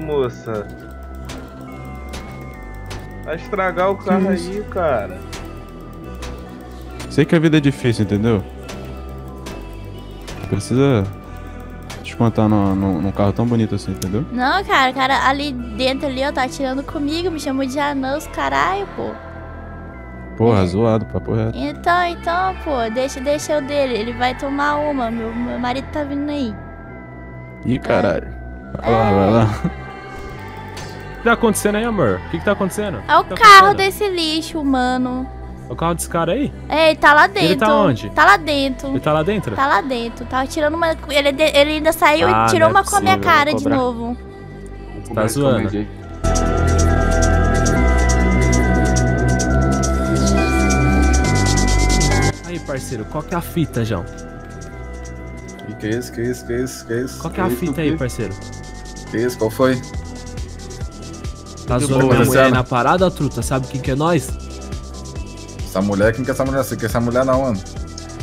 moça. Vai estragar o carro aí, cara. Sei que a vida é difícil, entendeu? Precisa descontar no, no, num carro tão bonito assim, entendeu? Não, cara, o cara ali dentro ali, ó, tá atirando comigo, me chamou de anão, os caralho, pô. Porra, zoado, papo reto. Então, então, pô, deixa, deixa eu dele, ele vai tomar uma, meu, meu marido tá vindo aí. Ih, caralho. Vai lá, vai lá. O que tá acontecendo aí, amor? O que, que tá acontecendo? É o que tá carro acontecendo? desse lixo, mano. É o carro desse cara aí? É, ele tá lá dentro. Ele tá onde? Tá lá dentro. Ele tá lá dentro? Tá lá dentro. Tava tirando uma. Ele, ele ainda saiu Ah, e tirou é uma com a minha possível, cara de novo. Tá zoando. Aí, parceiro, qual que é a fita, João? Que que é isso, que isso, que isso, que isso? Qual que é a fita aí, parceiro? Que isso, qual foi? Tá zoando minha mulher na parada, truta? Sabe quem que é nós? Essa mulher, quem que é essa mulher? Você quer essa mulher não, mano?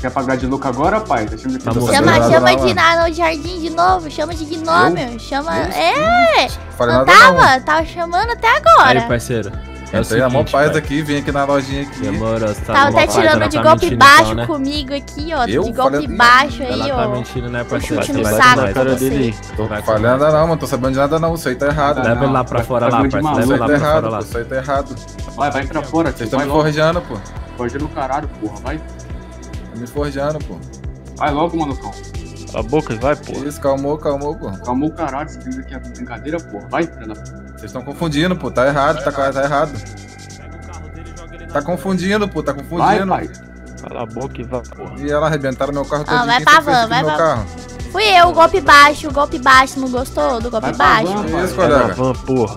Quer pagar de louco agora, pai? Deixa eu me Tá Chama, chama nada, de não, nada no jardim de novo. Chama de gnômio. Chama. É! Não não. tava? Tava chamando até agora. Aí, parceiro. É o Entrei na mão seguinte, paz pai. aqui, vim aqui na lojinha aqui. Demorou, você tá Tava numa até tirando ela de tá golpe mentindo baixo então, né? comigo aqui, ó. Eu de golpe falei- baixo aí, Ela ó. tá mentindo, né, parceiro? Vai saco com nós. pra você. Tô nada não, mano. Tô sabendo de nada não. Isso aí tá errado. Leva ele lá pra fora lá, parceiro. Leva ele tá lá pra fora lá. Isso aí tá errado. Vai, vai pra fora, Vocês estão Vai me forjando, pô. Forjando o caralho, porra. Vai. Tão me forjando, pô. Vai logo, mano, cão. Cala a boca e vai, pô. Isso, calmou, calmou, pô. Calmou o caralho. Você pensa que é brincadeira, porra. Vai, filha. Vocês estão confundindo, pô. Tá errado, tá, tá errado. Tá confundindo, pô. Tá Vai, confundindo. pai. Cala a boca e vai, pô. E ela arrebentaram meu carro todo Ah, vai pra van, vai pra carro. Fui eu, golpe baixo, golpe baixo. Não gostou do golpe Vai pra baixo? van, isso, Vai na colega? van, porra.